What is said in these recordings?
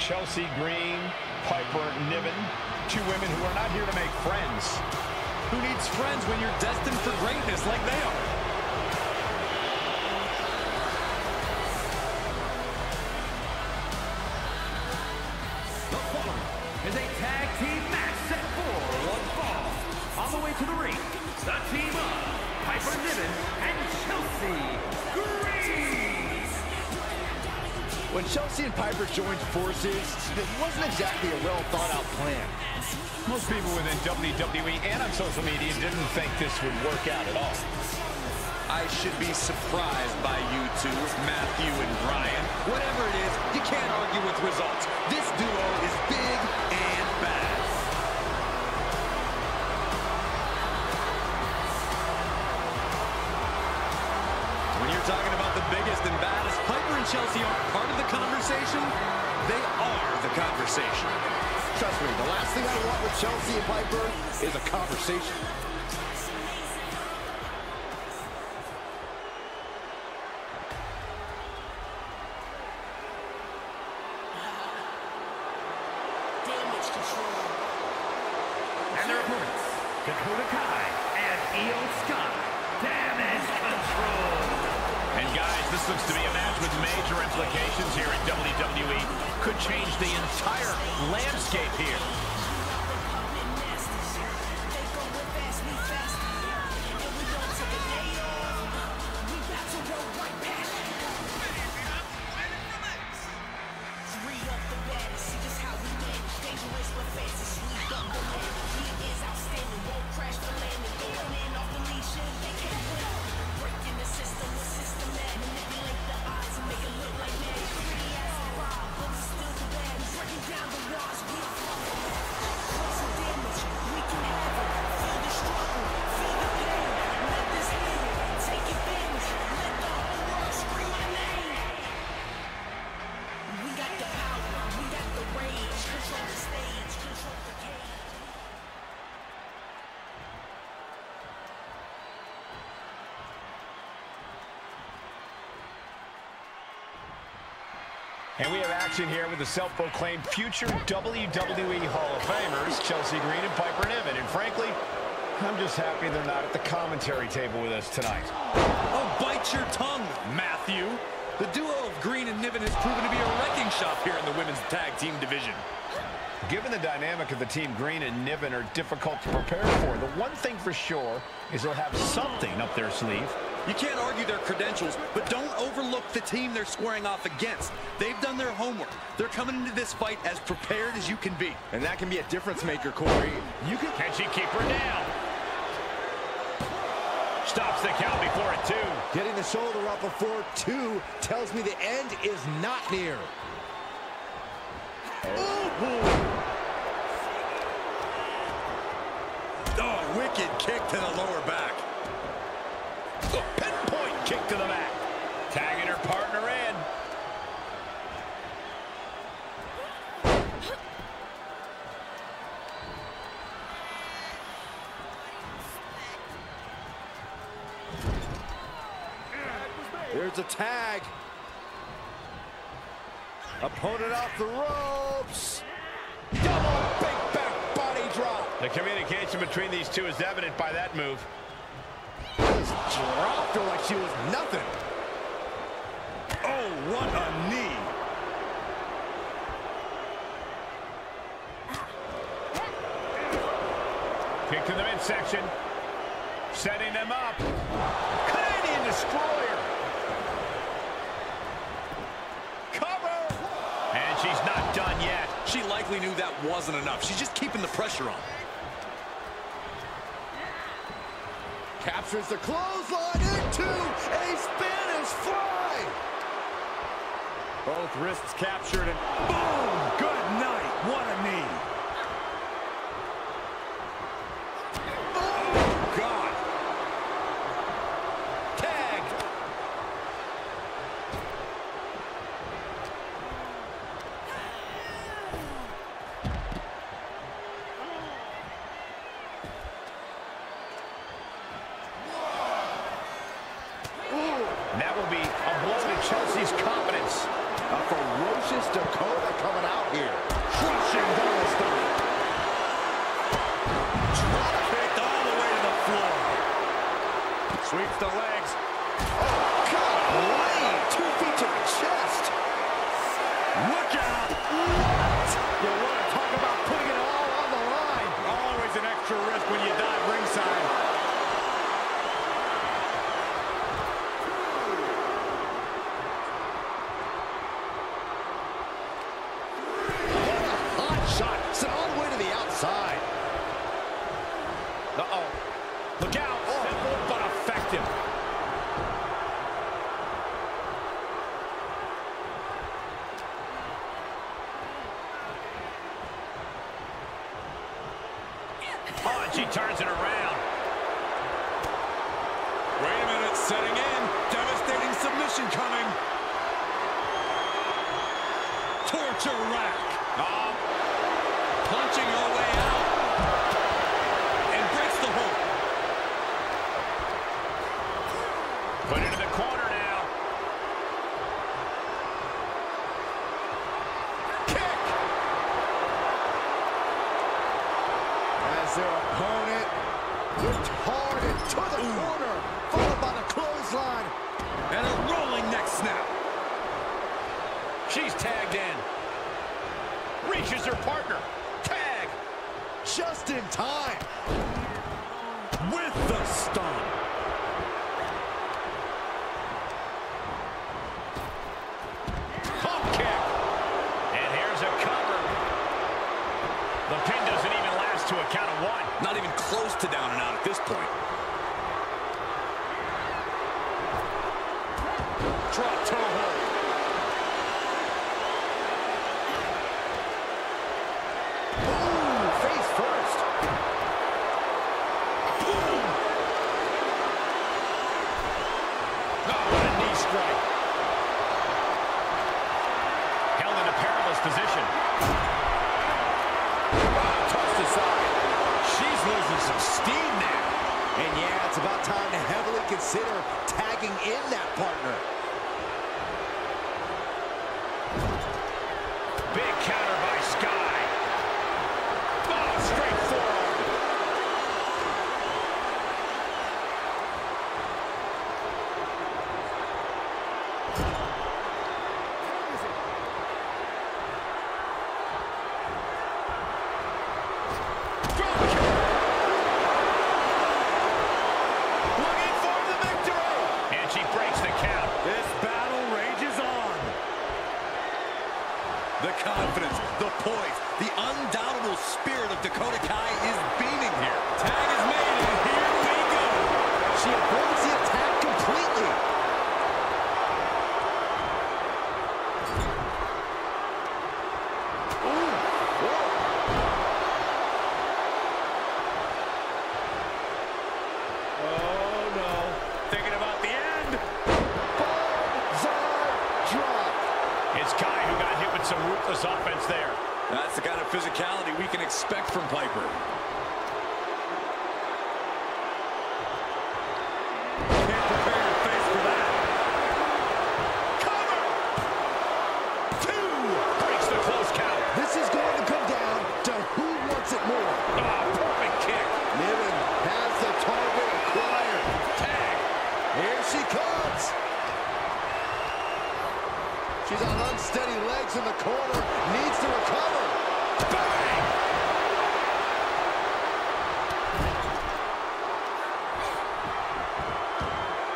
Chelsea Green, Piper Niven. Two women who are not here to make friends. Who needs friends when you're destined for greatness like they are? Is a tag team match set for one fall. On the way to the ring, the team of Piper Niven and Chelsea When Chelsea and Piper joined forces, it wasn't exactly a well-thought-out plan. Most people within WWE and on social media didn't think this would work out at all. I should be surprised by you two, Matthew and Brian. Whatever it is, you can't argue with results. This duo is big and bad. When you're talking about the biggest and baddest, Piper and Chelsea aren't part of the conversation. They are the conversation. Trust me, the last thing I want with Chelsea and Piper is a conversation. And their opponents, Dakota Kai and Iyo Sky. This looks to be a match with major implications here in WWE. Could change the entire landscape here. And we have action here with the self-proclaimed future WWE Hall of Famers, Chelsea Green and Piper Niven. And frankly, I'm just happy they're not at the commentary table with us tonight. Oh, bite your tongue, Matthew. The duo of Green and Niven has proven to be a wrecking shop here in the women's tag team division. Given the dynamic of the team, Green and Niven are difficult to prepare for. The one thing for sure is they'll have something up their sleeve. You can't argue their credentials, but don't overlook the team they're squaring off against. They've done their homework. They're coming into this fight as prepared as you can be. And that can be a difference maker, Corey. You can... Can she keep her down? Stops the count before it, two. Getting the shoulder up before two tells me the end is not near. Oh, oh wicked kick to the lower back. The pinpoint kick to the back. Tagging her partner in. There's a tag. Opponent off the ropes. Double big back body drop. The communication between these two is evident by that move. Dropped her like she was nothing. Oh, what a knee. Kick to the midsection. Setting them up. Canadian Destroyer. Cover. And she's not done yet. She likely knew that wasn't enough. She's just keeping the pressure on. Captures the clothesline into a Spanish fly. Both wrists captured and boom! Good night. What a knee. Oh, God. Tag. And that will be a blow to Chelsea's confidence. A ferocious Dakota coming out here. Crushing double stomp. Drop kicked all the way to the floor. Sweeps the legs. Shot. Sent all the way to the outside. Uh-oh. Look out. Oh. Simple but effective. Oh, and she turns it around. Wait a minute, setting in. Devastating submission coming. Torture rack. Oh, Punching her way out. And breaks the hold. put it in the corner now. Kick. As their opponent whipped hard into the corner, followed by the clothesline. And a rolling neck snap. She's tagged in. Reaches her partner. Just in time. With the stomp. Pump kick. And here's a cover. The pin doesn't even last to a count of one. Not even close to down and out at this point. Drop toe hold. Ooh, face first. Oh, what a knee strike. Held in a perilous position. Oh, tossed aside. She's losing some steam now. And yeah, it's about time to heavily consider tagging in that partner. Big counter by Sky. Oh, straight forearm. Drop kick. Looking for the victory. And she breaks the count. This battle rages on. The confidence, the poise, the undoubtable spirit of Dakota Kai is beaming here. Tag is made, and here we go. She avoids the attack completely. Ooh, whoa. Oh, no. Thinking about the end. Bullseye drop. It's Kai who got hit with some ruthless offense there. That's the kind of physicality we can expect from Piper. Can't prepare your face for that. Cover! Two! Breaks the close count. This is going to come down to who wants it more. Oh, perfect kick. Niven has the target acquired. Tag. Here she comes. She's on unsteady legs in the corner. Needs to recover. Bang!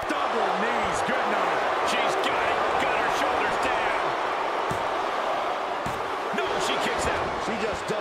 Double knees, good night. She's got it. Got her shoulders down. No, she She just